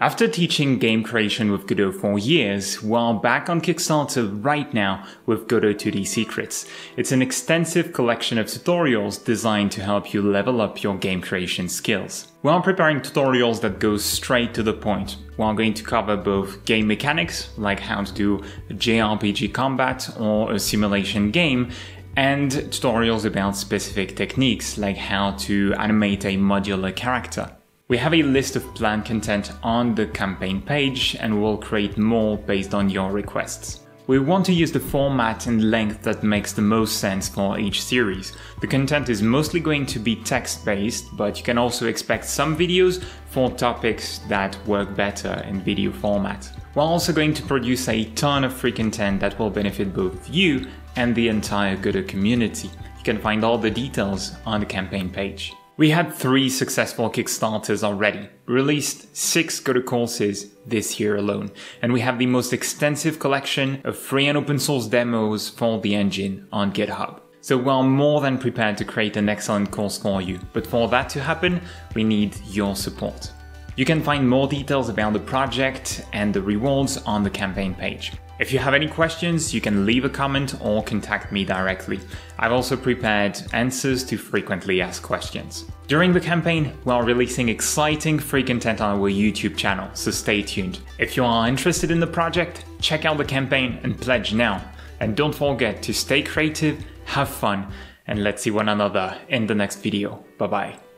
After teaching game creation with Godot for years, we're back on Kickstarter right now with Godot 2D Secrets. It's an extensive collection of tutorials designed to help you level up your game creation skills. We're preparing tutorials that go straight to the point. We're going to cover both game mechanics, like how to do JRPG combat or a simulation game, and tutorials about specific techniques, like how to animate a modular character. We have a list of planned content on the campaign page and we'll create more based on your requests. We want to use the format and length that makes the most sense for each series. The content is mostly going to be text based, but you can also expect some videos for topics that work better in video format. We're also going to produce a ton of free content that will benefit both you and the entire Godot community. You can find all the details on the campaign page. We had three successful Kickstarters already, released six Godot courses this year alone, and we have the most extensive collection of free and open source demos for the engine on GitHub. So we're more than prepared to create an excellent course for you, but for that to happen, we need your support. You can find more details about the project and the rewards on the campaign page. If you have any questions, you can leave a comment or contact me directly. I've also prepared answers to frequently asked questions. During the campaign, we are releasing exciting free content on our YouTube channel, so stay tuned. If you are interested in the project, check out the campaign and pledge now. And don't forget to stay creative, have fun, and let's see one another in the next video. Bye bye.